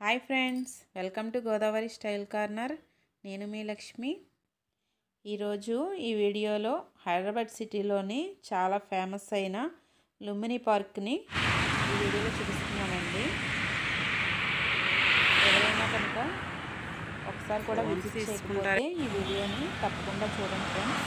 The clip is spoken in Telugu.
Hi friends welcome to Godavari style corner. నేను మీ లక్ష్మి. ఈరోజు ఈ వీడియోలో హైదరాబాద్ సిటీలోని చాలా ఫేమస్ అయిన లుంబిని పార్క్ని ఈ వీడియోలో చూపిస్తున్నానండి. ఎవరైనా కనుక ఒకసారి కూడా విజిట్ చేసుకుంటే ఈ వీడియోని తప్పకుండా చూడండి ఫ్రెండ్స్.